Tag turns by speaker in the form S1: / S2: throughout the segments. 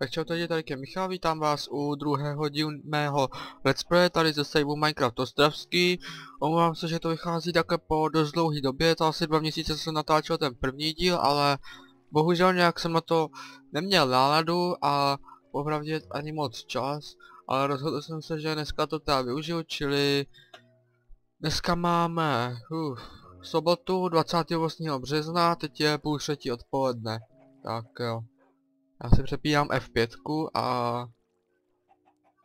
S1: Tak čau, tady tady je Michal, vítám vás u druhého dílu mého Let's Play tady ze sejbu Minecraft Ostravský. Omlouvám se, že to vychází také po dost dlouhé době, to asi dva měsíce jsem natáčel ten první díl, ale bohužel nějak jsem na to neměl náladu a popravdě ani moc čas, ale rozhodl jsem se, že dneska to teda využiju, čili dneska máme uf, sobotu 28. března, teď je půl třetí odpoledne, tak jo. Já si přepínám F5 a...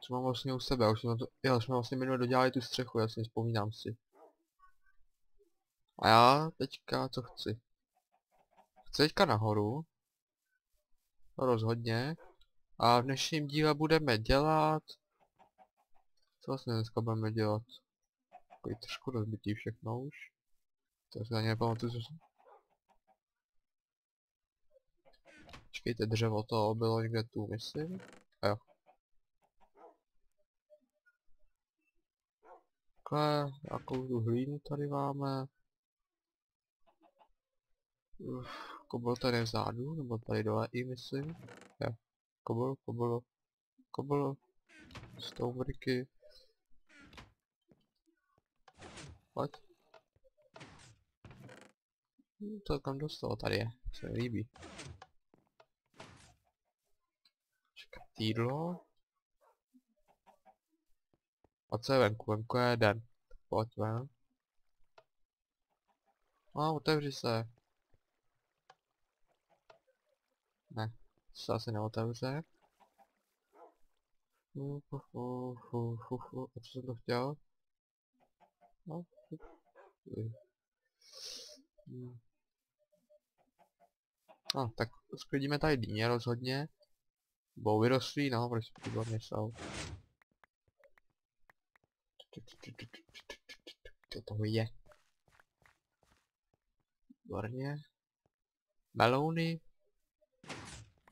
S1: Co mám vlastně u sebe, už jsme to... Jo, jsme vlastně minule dodělali tu střechu, jasně vzpomínám si. A já teďka, co chci? Chci teďka nahoru. No rozhodně. A v dnešním díle budeme dělat... Co vlastně dneska budeme dělat? Takový trošku rozbitý všechno už. To se ani nepamatuju, co jsem... Počkejte, dřevo to bylo někde tu, myslím. A jo. Takhle, jakou tu hlínu tady máme. Uf, kobol tady vzadu, nebo tady dole i myslím. Jo. Kobol, kobol, kobol. Stone bricky. Pojď. Hm, to kam dostalo tady je, se mi líbí. Jídlo. A co je venku? Venku je den. Pojďme. A otevři se. Ne, se asi neotevře. Fu, fu, fu, fu, fu, fu. A co jsem to chtěl? No. Hmm. No, tak sklidíme tady dýně rozhodně. Budou vyrostlí, no, proč výborně jsou. Co to je? Výborně. Melouny.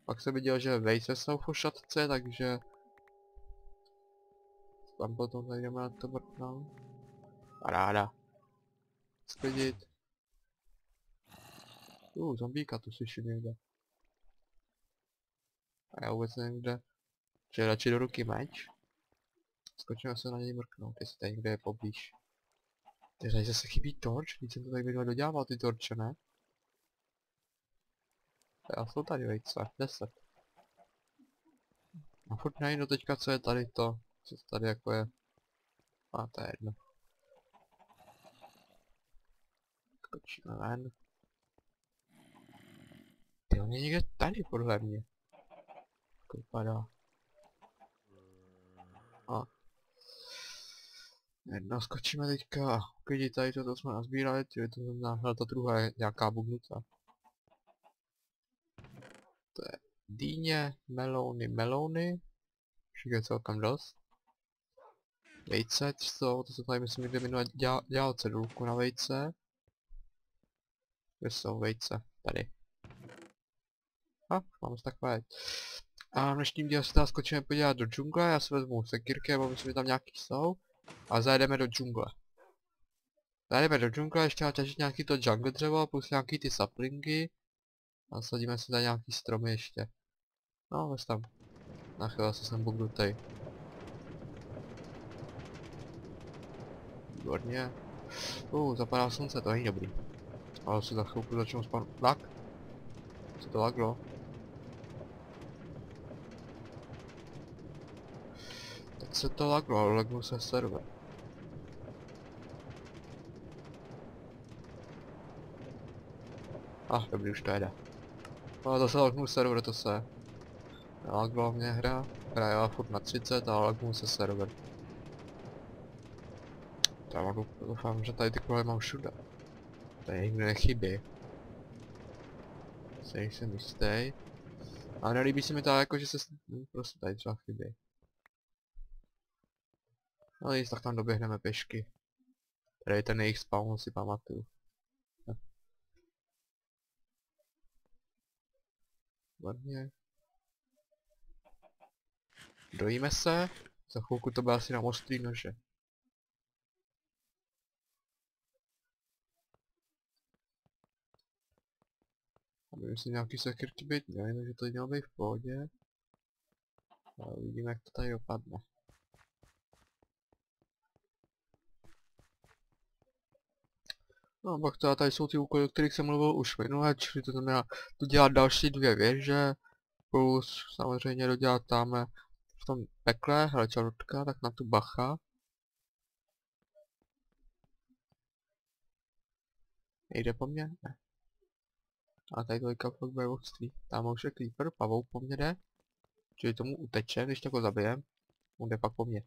S1: Pak jsem viděl, že vejce jsou v šatce, takže... Tam potom zajdeme na to mrknout. Paráda. Sklidit. Uh, zombíka tu slyším někde. A já vůbec nevím kde. Že radši do ruky meč. Skočíme se na něj mrknout, jestli tady někde je poblíž. Ty tady zase chybí torč, když jsem to tady minule dodělával ty torče, ne? Já jsou tady vejce, 10. A furt najdu teďka, co je tady to, co tady jako je. A to je jedno. Skočíme ven. Ty on je někde tady podle mě to vypadá. A jedno skočíme teďka, uklidit tady to, co jsme nazbírali, tyhle to znamená, ta druhá je nějaká bugnutá. To je dýně, melony, melony. Však je celkem dost. Vejce, co, to se tady myslím někde minule dělal, dělal cedulku na vejce. Kde jsou vejce? Tady. A, mám takové. A v dnešním díle se teda skočíme podívat do džungle, já si vezmu sekirky, nebo myslím, že tam nějaký jsou. A zajedeme do džungle. Zajedeme do džungle, ještě natěžit nějaký to jungle dřevo, plus nějaký ty saplingy. A sadíme si tady nějaký stromy ještě. No, ves tam. Na chvíli se jsem bugnutej. Výborně. Uh, zapadá slunce, to není dobrý. Ale si za chvilku začnu span... Lag? Co to laglo? Se to laglo, ale laglo se server. A, ah, dobrý, už to jede. Ale to se lagnul server, to se. Laglo mě hra, hra jela furt na 30, ale lagnul se server. Já doufám, že tady ty kole mám všude. Tady nikdy nechybí. Se jsem jistý. A nelíbí se mi to jako, že se prostě tady třeba chybí. No nic, tak tam doběhneme pešky. Tady ten jejich spawn, si pamatuju. Výborně. Dojíme se. Za chvilku to bude asi na ostrý nože. Aby si nějaký sekirky být měli, takže to mělo být v pohodě. Ale uvidíme, jak to tady dopadne. No a pak teda tady jsou ty úkoly, o kterých jsem mluvil už minule, čili to znamená dodělat další dvě věže, plus samozřejmě dodělat tam v tom pekle, hele čarotka, tak na tu bacha. Nejde po mně? Ne. A tady dvojka fakt bojovství. Tam už je creeper, pavouk po mně jde. Čili tomu uteče, když tak ho zabijem. On jde pak po mně.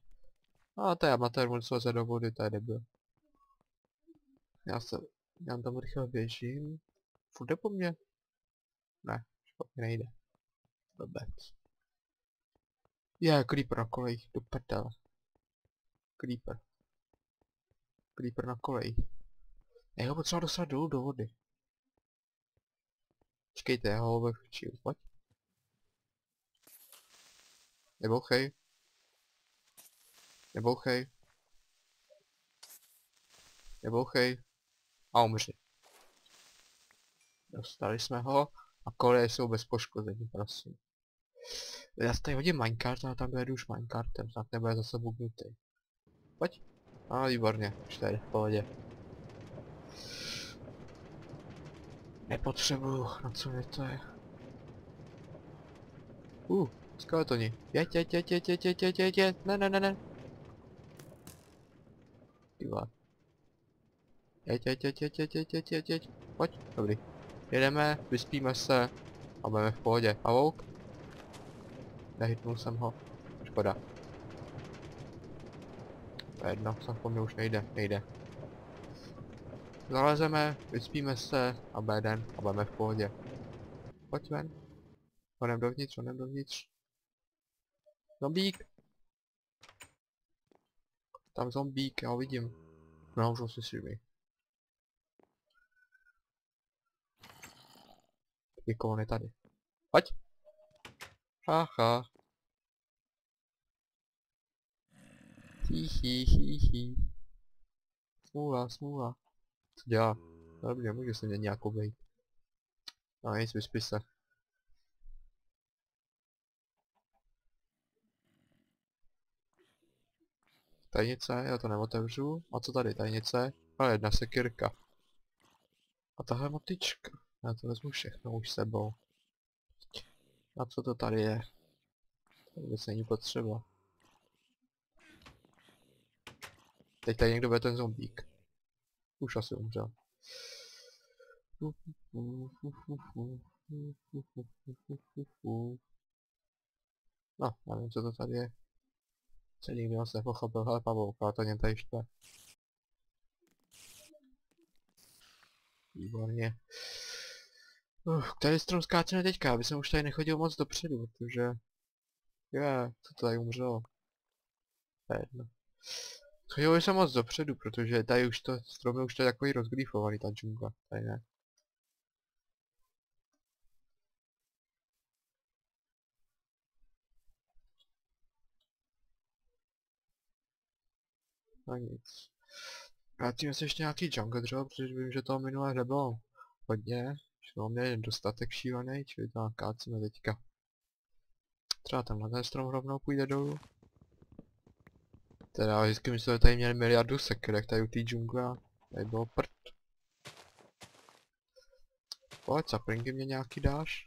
S1: A to je amatér, on se do vody, to je debil. Já se, já tam rychle běžím. Furt jde po mně? Ne, špatně nejde. Blbec. Je, creeper na kolejích, do prdele. Creeper. Creeper na kolejích. Já ho potřeba dostat dolů do vody. Počkejte, já ho vychčil, pojď. Nebouchej. Nebouchej. Nebouchej a umři. Dostali jsme ho a koleje jsou bez poškození, prosím. Já tady hodím minecart a tam jedu už minecartem, snad nebude zase bubnutý. Pojď. A ah, výborně, už tady v pohodě. Nepotřebuju, na co mi to je. Uh, skeletoni. Jeď, jeď, jeď, jeď, jeď, jeď, jeď, jeď, ne, ne, ne, ne. Ty Jeď, jeď, jeď, jeď, jeď, jeď, jeď, jeď, jeď, pojď, dobrý. Jedeme, vyspíme se a budeme v pohodě. Pavouk? Nehytnul jsem ho. Škoda. To je jedno, jsem po mně už nejde, nejde. Zalezeme, vyspíme se a bude den a budeme v pohodě. Pojď ven. Honem dovnitř, honem dovnitř. Zombík! Tam zombík, já ho vidím. No, už ho si Jako on je tady. Pojď! Haha. Hi hi hi hi. Smůla, smůla. Co dělá? Dobře, může se mě nějakou vejít. No nic, vyspí se. Tajnice, já to neotevřu. A co tady, tajnice? A jedna sekirka. A tahle motička. Natomiast uśmiechnął się, bo... A co to talię? Więcej nie potrzeba. Tej tajnie gdyby ten zombik. Usza sobie umrze. No, ale co to talię? Czyli miosę pochopę halpa, bo to nie tejśle. I wolnie. Uh, tady strom skáčeme teďka, aby jsem už tady nechodil moc dopředu, protože... Je, co to tady umřelo? To je jedno. Chodil jsem moc dopředu, protože tady už to, strom už to je takový rozgrýfovaný, ta džungla, tady ne. No nic. Vrátíme se ještě nějaký jungle dřevo, protože vím, že toho minule nebylo hodně. Šlo mě dostatek šílený, čili to nakácíme teďka. Třeba tenhle ten strom rovnou půjde dolů. Teda vždycky myslel, že tady měli miliardu sekerek tady u té džungle tady bylo prd. Pojď, saplingy mě nějaký dáš?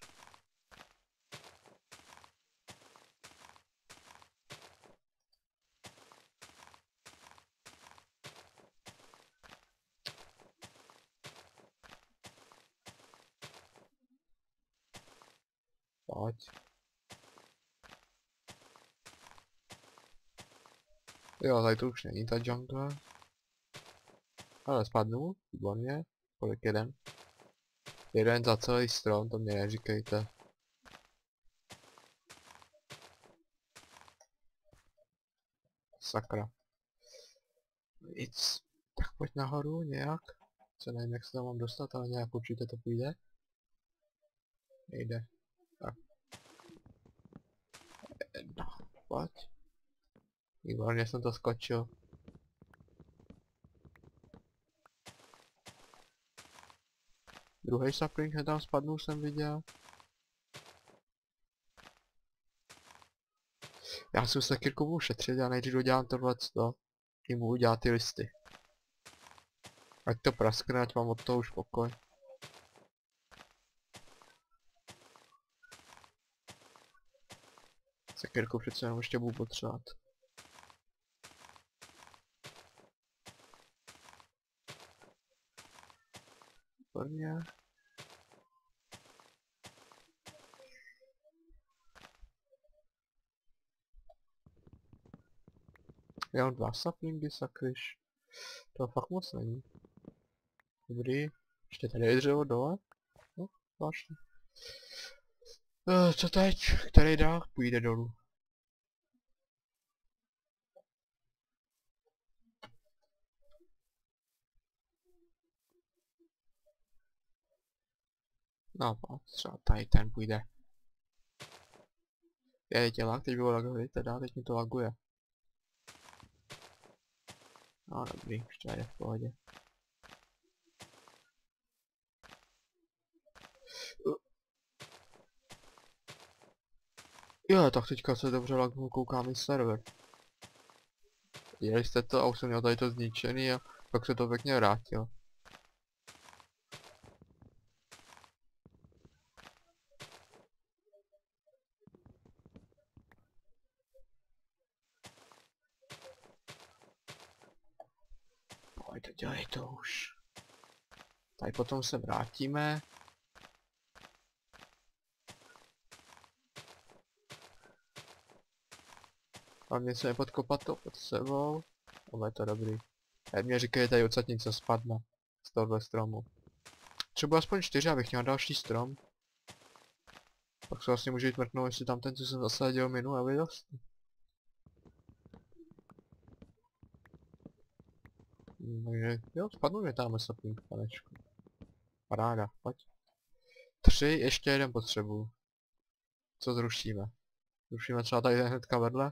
S1: Pojď. Jo, tady to už není ta jungle. Ale spadnu, výborně. Kolik jeden? Jeden za celý strom, to mě neříkejte. Sakra. Nic. Tak pojď nahoru nějak. Co nevím, jak se tam mám dostat, ale nějak určitě to půjde. Nejde. Tak. Pojď. Výborně jsem to skočil. Druhý sapling tam spadnul jsem viděl. Já si se Kirku budu šetřit, já nejdřív dodělám tohle to. Tím budu dělat ty listy. Ať to praskne, ať mám od toho už pokoj. Sekirku přece jenom ještě budu potřebovat. Výborně. Já mám dva saplingy, sakryš. To fakt moc není. Dobrý. Ještě tady je dřevo dole. No, zvláštní. Uh, co teď? Který dál půjde dolů? No, třeba tady ten půjde. Je, tě lag, teď bylo lagový, teda, teď mi to laguje. No dobrý, už to je v pohodě. Jo, tak teďka se dobře lagnul, koukám i server. Viděli jste to a už jsem měl tady to zničený a pak se to pěkně vrátilo. Pojď, dělej to už. Tady potom se vrátíme. Hlavně se nepodkopat to pod sebou. Ale je to dobrý. A mě říkají, tady odsad něco spadne. Z tohohle stromu. Třeba aspoň čtyři, abych měl další strom. Pak se vlastně může jít mrknout, jestli tam ten, co jsem zasadil minul, aby dost. Hmm, takže jo, spadnu mě tam sapling, panečku. Paráda, pojď. Tři, ještě jeden potřebuju. Co zrušíme? Zrušíme třeba tady hnedka vedle?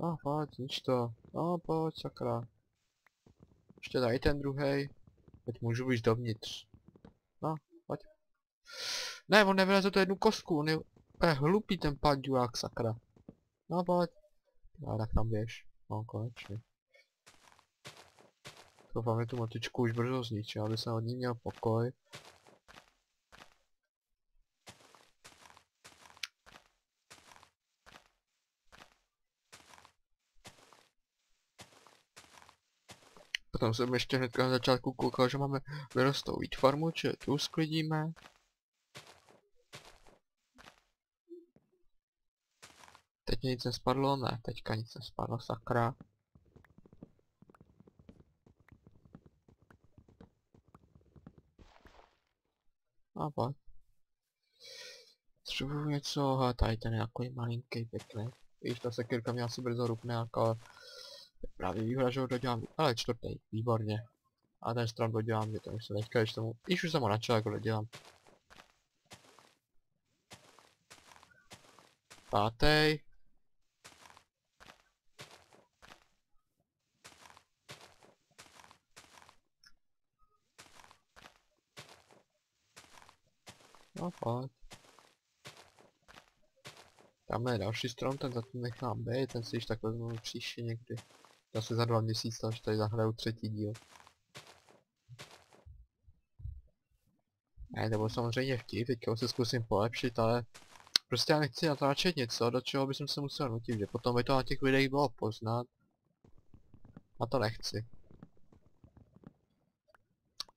S1: No pojď, nič to. No pojď, sakra. Ještě daj ten druhý. Teď můžu být dovnitř. No, pojď. Ne, on nevyleze to jednu kostku, on je je hlupý ten padňák, sakra. No pojď. No tak tam běž. No konečně. Doufám, že tu motičku už brzo zničil, aby se od ní měl pokoj. Potom jsem ještě hnedka na začátku koukal, že máme vyrostou vít farmu, či tu sklidíme. Teď nic nespadlo? Ne, teďka nic nespadlo, sakra. A pojď. Potřebuju něco, a tady ten nějaký malinký pěkný. Víš, ta sekirka mě asi brzo rupne, ale Právě výhoda, že ho dodělám, ale čtvrtý, výborně. A ten strom dodělám, že to už se teďka, když tomu, když už jsem ho načal, jako dodělám. Pátý. No pojď. Tam je další strom, ten zatím nechám být, ten si již tak vezmu příště někdy. Asi za dva měsíce, až tady zahraju třetí díl. Ne, nebo samozřejmě vtip, teďka se zkusím polepšit, ale prostě já nechci natáčet něco, do čeho bych se musel nutit, že potom by to na těch videích bylo poznat. A to nechci.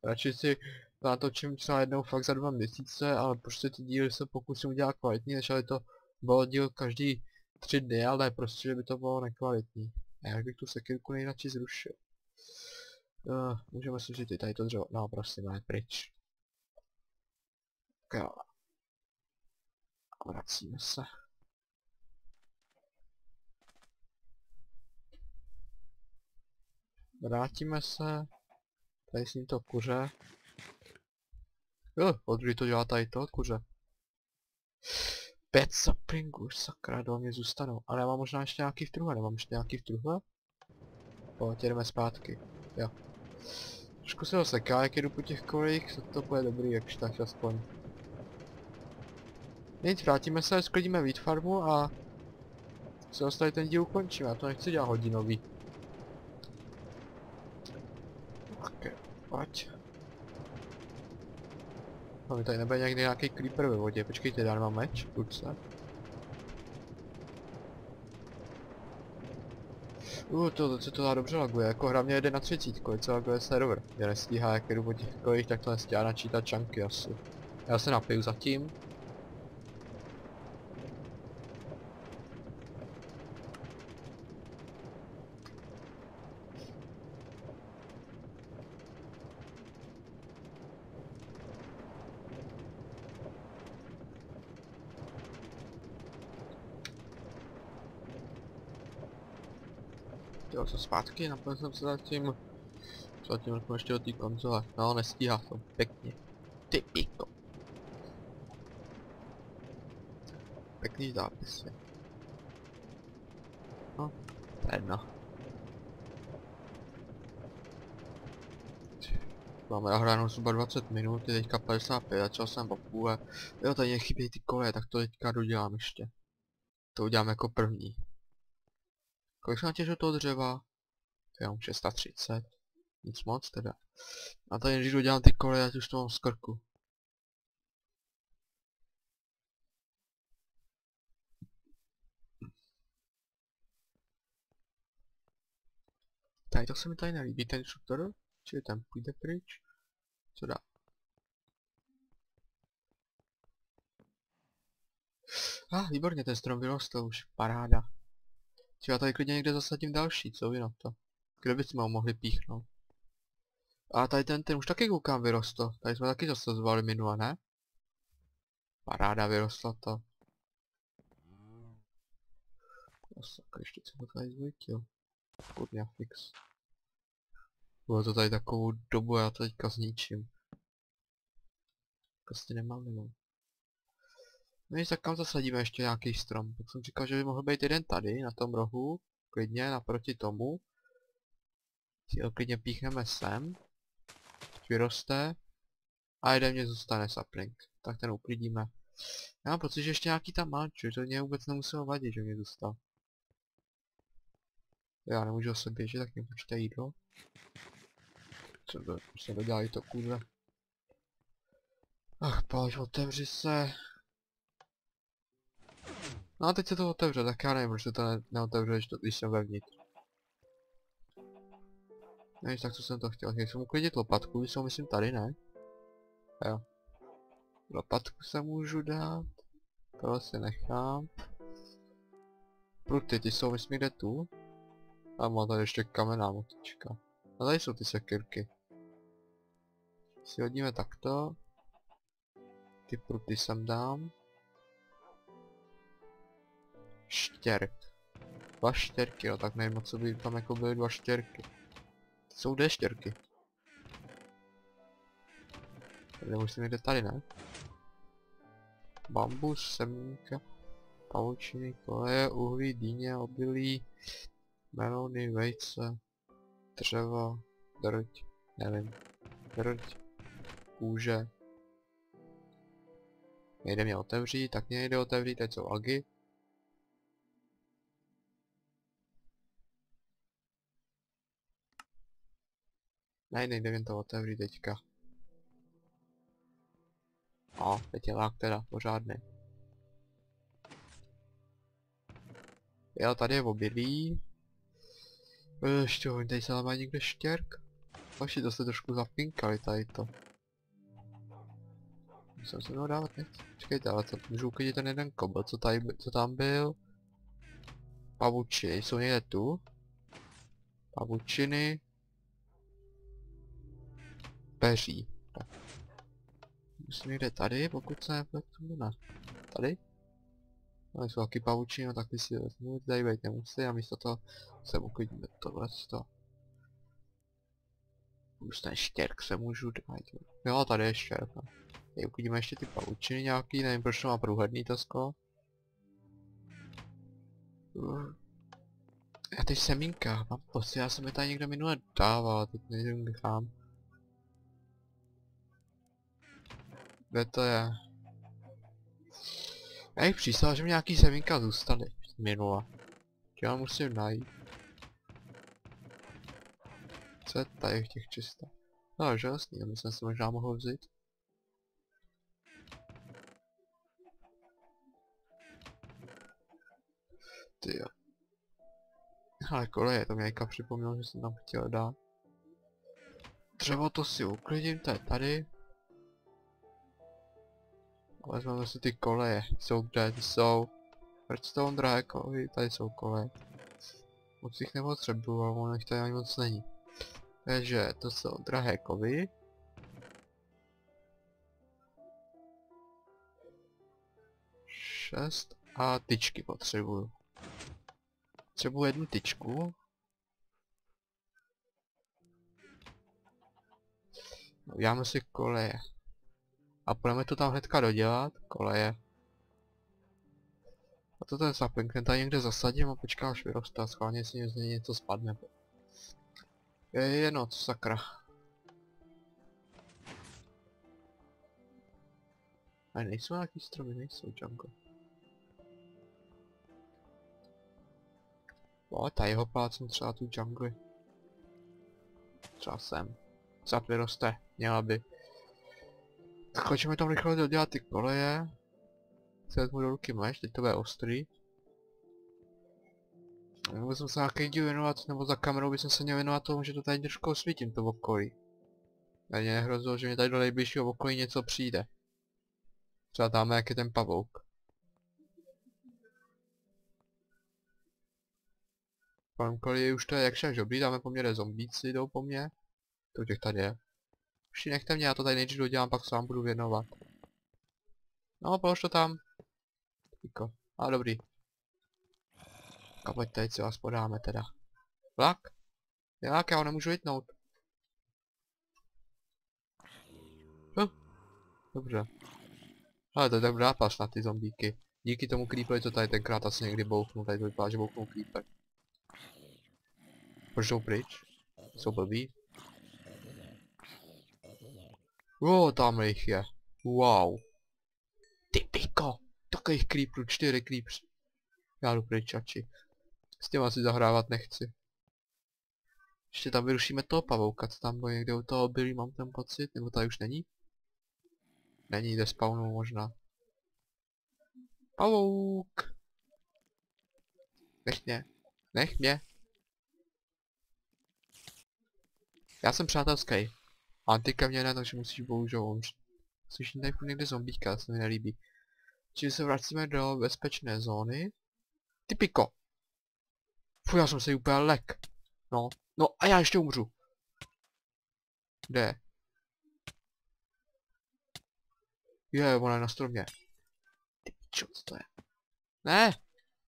S1: Radši si natočím třeba jednou fakt za dva měsíce, ale prostě ty díly se pokusím udělat kvalitní, než aby to bylo díl každý tři dny, ale prostě, že by to bylo nekvalitní. A jak bych tu sekirku nejradši zrušil? Uh, můžeme složit i tady to dřevo. No, prosím, ne, pryč. Jo. A vracíme se. Vrátíme se. Tady s ním to kuře. Jo, odkdy to dělá tady to kuře. Pět sapringů, sakra, do mě zůstanou. Ale já mám možná ještě nějaký v truhle, nemám ještě nějaký v truhle? Pojď, jdeme zpátky. Jo. Trošku se ho seká, jak jedu po těch kolejích, to, to bude dobrý, jakž tak aspoň. Nic, vrátíme se, sklidíme Wheat farmu a se ostali ten díl ukončíme, já to nechci dělat hodinový. Tak, pojď. Mi tady nebude někdy nějaký creeper ve vodě, počkejte, já nemám meč, ruce. Uh, to, to, to dá dobře laguje, jako hra mě jede na třicítku, co laguje server. Mě nestíhá, jak jedu po těch kolejích, tak to nestíhá načítat čanky asi. Já se napiju zatím. Jo, zpátky, napojil jsem se zatím. Zatím jako ještě do té konzole. No, nestíhá to. Pěkně. Ty piko. Pěkný zápisy. No, je jedno. Máme nahráno zhruba 20 minut, je teďka 55, začal jsem po půle. Jo, tady chybějí ty koleje, tak to teďka dodělám ještě. To udělám jako první. Kolik jsem natěžil toho dřeva? Jo, 630. Nic moc teda. A tady když dodělám ty koleje, ať už to mám z krku. Tady to se mi tady nelíbí, ten instruktor. Čili ten půjde pryč. Co dá? Ah, výborně, ten strom vyrostl už, paráda. Třeba tady klidně někde zasadím další, co vy na to? Kde bychom ho mohli píchnout? A tady ten, ten už taky koukám vyrostl. Tady jsme taky zasazovali minule, ne? Paráda, vyrostla to. Sakra, ještě jsem to tady zvytil. Kurňa fix. Bylo to tady takovou dobu, já to teďka zničím. Prostě nemám, nemám. No nic, tak kam zasadíme ještě nějaký strom. Tak jsem říkal, že by mohl být jeden tady, na tom rohu. Klidně, naproti tomu. Si ho klidně píchneme sem. Vyroste. A jeden mě zůstane sapling. Tak ten uklidíme. Já mám pocit, že ještě nějaký tam má, že to mě vůbec nemuselo vadit, že mě zůstal. Já nemůžu se běžet, tak mě počítá jídlo. Co to, se dodělají to kůze. Ach, pojď, otevři se. No a teď se to otevře, tak já nevím, proč se to ne neotevře, když, to, když jsem vevnitř. Nevíš, tak co jsem to chtěl, chtěl jsem uklidit lopatku, jsou myslím tady, ne? Jo. Lopatku se můžu dát. To si nechám. Pruty, ty jsou myslím kde tu? A má tady ještě kamená motička. A tady jsou ty sekirky. Si hodíme takto. Ty pruty sem dám. Štěrk. Dva štěrky, jo, tak nevím, co by tam jako byly dva štěrky. Jsou dvě štěrky. Tady musím jít tady, ne? Bambus, semínka, pavučiny, koleje, uhlí, dýně, obilí, melony, vejce, dřevo, drť, nevím, drť, kůže. Nejde mě otevřít, tak mě nejde otevřít, teď jsou algy. Ne, nejde mi to otevřít teďka. No, teď je lák teda pořádný. Jo, tady je obilí. Ještě tady se má někde štěrk. Vaši to se trošku zapinkali tady to. Musím se mnou dávat nechci. Čekejte, ale to můžu uklidit ten jeden kobl, co, tady, co tam byl. Pavučiny, jsou někde tu. Pavučiny peří. Myslím někde tady, pokud se nepletu, ne. Tady? No, jsou taky pavučiny, no tak ty si vezmu, tady být nemusí a místo toho sem uklidíme tohle to. Plus ten štěrk se můžu dát. Jo, tady je štěrk. no. Tady uvidíme ještě ty pavučiny nějaký, nevím proč to má průhledný. Uh. A ty semínka, mám pocit, já jsem je tady někde minule dával, teď nevím kam. Kde to je? Já jich přísahal, že mi nějaký semínka zůstaly minula. Já musím najít. Co je tady v těch čistá? No, že jasný, já jsem si možná mohl vzít. Ty jo. Ale koleje, to mě Jajka připomněl, že jsem tam chtěl dát. Dřevo to si uklidím, to je tady. Vezmeme si ty koleje, jsou kde, ty jsou. Redstone drahé koleje, tady jsou koleje. Moc jich nepotřebuju, ale ono jich tady ani moc není. Takže to jsou drahé kovy. Šest a tyčky potřebuju. Potřebuji jednu tyčku. Uděláme si koleje. A budeme to tam hnedka dodělat, koleje. A to ten sapling, ten tady někde zasadím a počkám až vyroste a schválně si z něj něco spadne. Je, je noc, sakra. Ale nejsou nějaký stromy, nejsou, Django. O, tady ho plácnu třeba tu džungli. Třeba sem. Zap vyroste, měla by. Tak chodíme tam rychle dodělat ty koleje. Si vezmu do ruky meš, teď to bude ostrý. Nebo jsem se nějaký díl věnovat, nebo za kamerou bych se měl věnovat tomu, že to tady trošku osvítím to okolí. A mě nehrozilo, že mi tady do nejbližšího okolí něco přijde. Třeba tam jak je ten pavouk. Kolem kolí už to je jakž dobrý, dáme po mně zombíci, jdou po mně. To těch tady je. Už nechte mě, já to tady nejdřív dodělám, pak se vám budu věnovat. No, polož to tam. Tyko. A dobrý. A tady, co vás podáme teda. Vlak? Jak, já ho nemůžu vytnout. Hm. Dobře. Ale to je tak nápas na ty zombíky. Díky tomu creeperovi, co tady tenkrát asi někdy bouchnul, tady to vypadá, že bouchnul creeper. Proč jdou pryč? Jsou blbý? O, tam jich je. Wow. Ty piko! Takových creeperů, čtyři creepers. Já jdu pryč, čači. S těma si zahrávat nechci. Ještě tam vyrušíme toho pavouka, co tam bylo někde u toho byli, mám ten pocit, nebo tady už není? Není, jde spawnou možná. Pavouk! Nech mě. Nech mě. Já jsem přátelský. A ty ke mně ne, takže musíš bohužel umřít. Slyším tady někde zombíka, se mi nelíbí. Čili se vracíme do bezpečné zóny. Ty piko! Fuj, já jsem se úplně lek. No, no a já ještě umřu. Kde? Je, ona je na stromě. Ty pičo, co to je? Ne,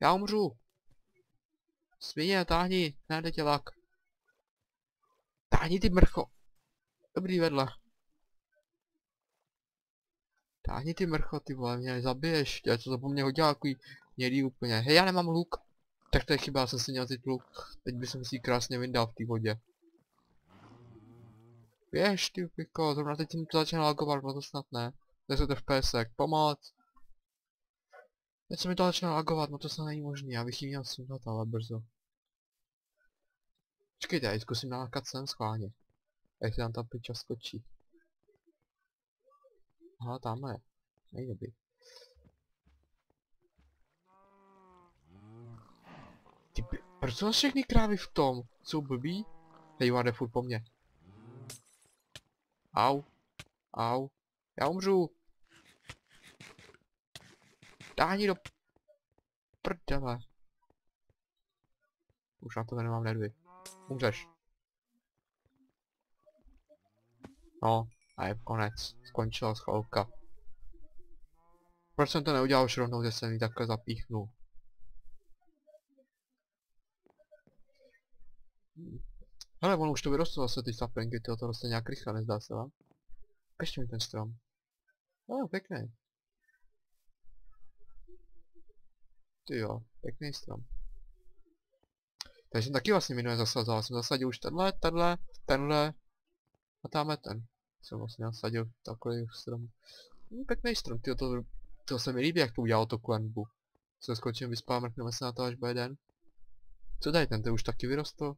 S1: já umřu. Svině, táhni, ne, dělák. Táhni ty mrcho. Dobrý vedle. Táhni ty mrcho, ty vole, mě zabiješ. Já to zapomněl hoďákuj. Mělý úplně. Hej, já nemám luk. Tak to je chyba, já jsem si měl teď luk. Teď bych si krásně vyndal v té vodě. Běž ty piko, zrovna teď mi to začne lagovat, no to snad ne. 10 FPSek, pomoc. Teď se mi to začne lagovat, no to snad není možný, já bych jí měl sundat, ale brzo. Počkejte, já ji zkusím nalákat sem schválně. A jestli tam ta piča skočí. Aha, tamhle je. Není dobrý. Ty. Proč jsou všechny krávy v tom? Jsou blbý? Hej, jde furt po mně. Au. Au. Já umřu. Dáni do... Prdele. Už na to nemám nervy. Umřeš. No, a je konec. Skončila schvalka. Proč jsem to neudělal už rovnou, že jsem ji takhle zapíchnul? Hele, on už to vyrostlo zase ty saplinky, tyjo, to roste nějak rychle, nezdá se vám? Ukažte mi ten strom. No, pěkný. Ty jo, pěkný strom. Takže jsem taky vlastně minule zasazoval, jsem zasadil už tenhle, tenhle, tenhle a tamhle ten. Jsem vlastně nasadil takový strom. Hm, pěkný strom, tyjo, to, to se mi líbí, jak to udělalo to klenbu. Se skočím vyspám, mrkneme se na to až bude den. Co tady ten, ten už taky vyrostl?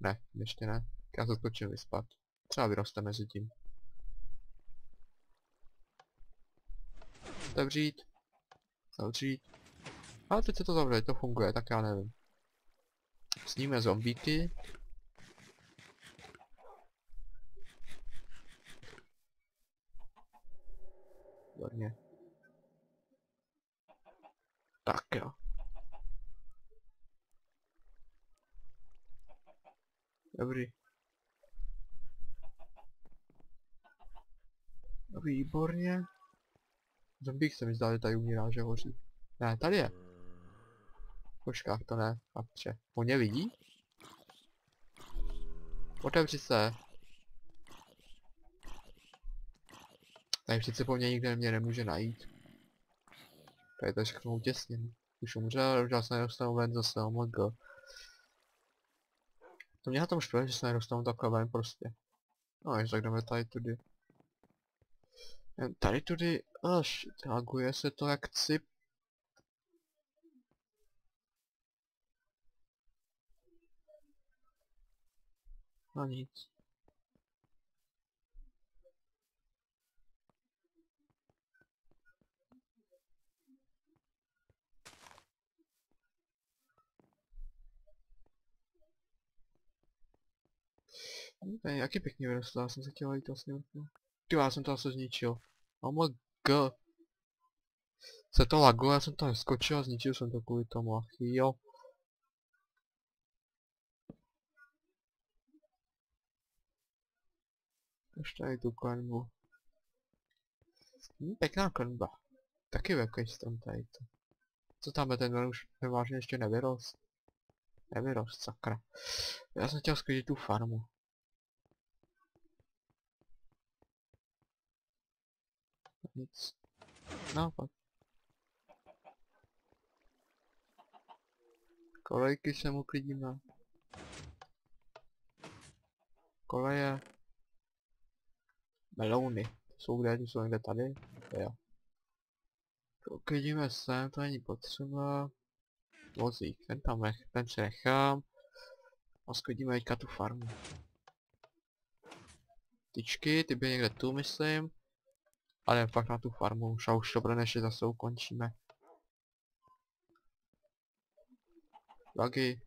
S1: Ne, ještě ne. Já se skočím vyspat. Třeba vyroste mezi tím. Zavřít. Zavřít. Ale teď se to zavře, to funguje, tak já nevím. Sníme zombíky. Výborně. Tak jo. Dobrý. Výborně. Zombík se mi zdá, že tady umírá, že hoří. Ne, tady je. Počkách to ne, chlapče. On mě vidí? Otevři se. Tady přece po mně nikde mě nemůže najít. Tady to je všechno utěsněný. Už umřel, už se nedostanu ven zase, oh my god. To mě na tom štve, že se nedostanu takhle ven prostě. No, až tak jdeme tady tudy. Tady tudy, až reaguje se to jak cip. No nic. Ne, jaký pěkně vyrostl, já jsem se chtěl jít vlastně vrtnout. Ty já jsem to asi zničil. Oh my god. Se to laguje, já jsem to skočil a zničil jsem to kvůli tomu, ach jo. Ještě tady tu klenbu. Hm, pěkná klenba. Taky velký strom tady to. Co tam je ten už vážně ještě nevyrost? Nevyrost, sakra. Já jsem chtěl sklidit tu farmu. Nic. Naopak. Kolejky se mu klidíme. Koleje. Melouny. Jsou kde? Jsou někde tady? Jo. Uklidíme sem, to není potřeba. Vozík, ten tam nech, ten si nechám. A sklidíme teďka tu farmu. Tyčky, ty by někde tu, myslím. Ale pak na tu farmu už a už to než zase ukončíme. Taky.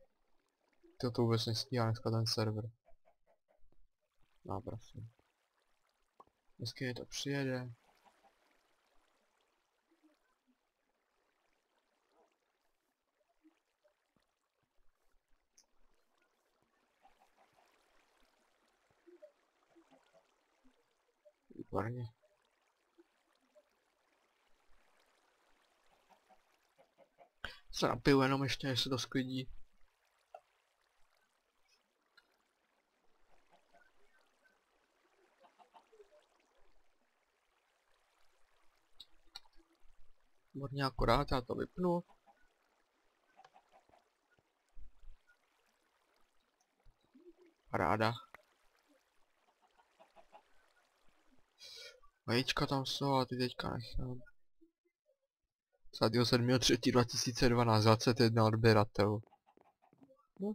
S1: To to vůbec nestíhá dneska ten server. No prosím. Dneska je to přijede. Výborně. Se napiju jenom ještě, než se to sklidí. Výborně akorát, já to vypnu. Ráda. Vajíčka tam jsou a ty teďka nechám. 27.3.2012, 21 odběratel. No.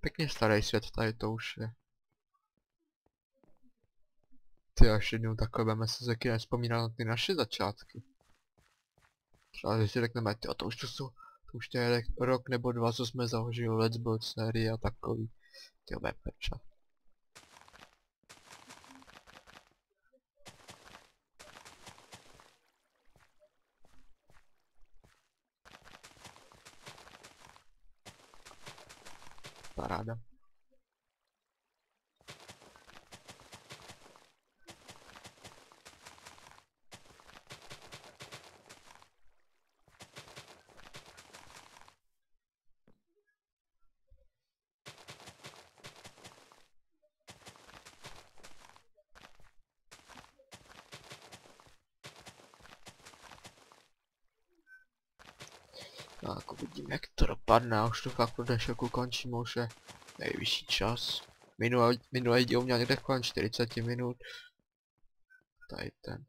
S1: Pěkně starý svět tady to už je. Ty až jednou takhle budeme se zeky nespomínat na ty naše začátky. Třeba když si řekneme, ty to už to jsou, to už to je rok nebo dva, co jsme založili Let's Build série a takový. Ty bude peča. Paráda. Tak uvidíme, jak to dopadne, už to fakt pro dnešek ukončím, už je nejvyšší čas. Minulý, minulý díl měl někde kolem 40 minut. Tady ten.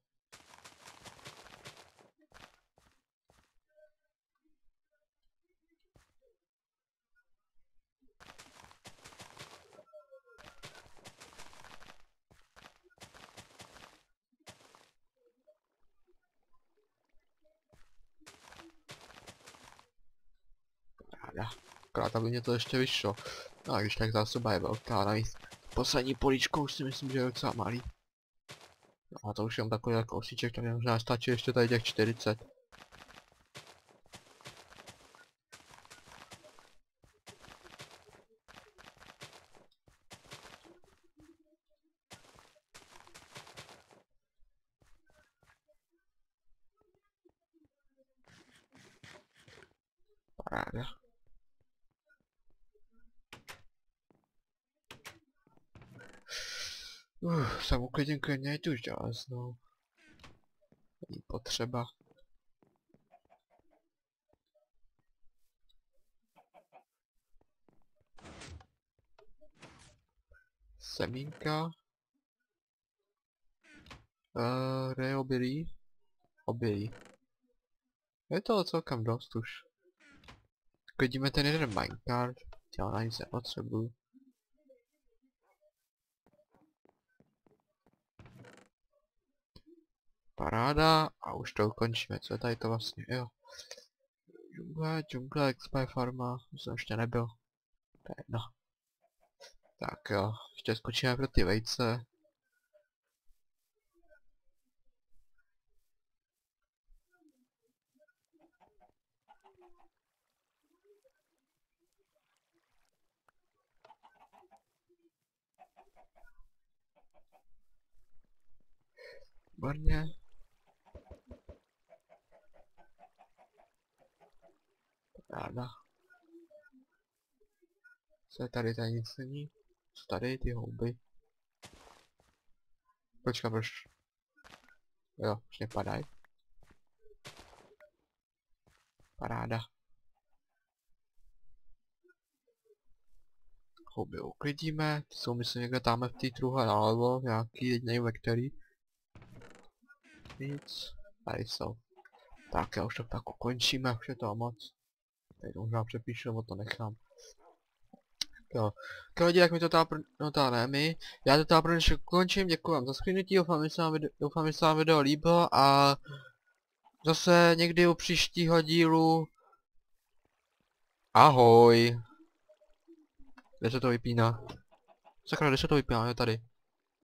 S1: Ráda. Akorát aby mě to ještě vyšlo. No a když tak zásoba je velká, navíc poslední políčko už si myslím, že je docela malý. No a to už jenom takový jako osíček, tak možná stačí ještě tady těch 40. Paráda. Uh, jsem uklidím klidně tu železnou. Není potřeba. Semínka. Uh, kde je obilí? Je toho celkem dost už. Vidíme ten jeden minecart, já na nic nepotřebuju. Paráda a už to ukončíme, co je tady to vlastně, jo. Džungle, džungle, expire farma, jsem ještě nebyl. To je jedno. Tak jo, ještě skočíme pro ty vejce. Výborně. Ráda. Co je tady, tady nic není? Co tady, ty houby? Počkej, proč? Jo, už nepadaj. Paráda. Houby uklidíme, ty jsou myslím někde tam v té truhle nalevo, nějaký, nevím ve který. Nic, tady jsou. Tak já už to tak ukončíme, už je to moc. To možná přepíšu, nebo to nechám. Jo. Tak lidi, jak mi to tá, no tá ne my. Já to tá pro dnešek končím, děkuji vám za skvěnutí, doufám, že se vám video, líbilo a zase někdy u příštího dílu. Ahoj. Kde se to vypíná? Sakra, kde se to vypíná, je tady.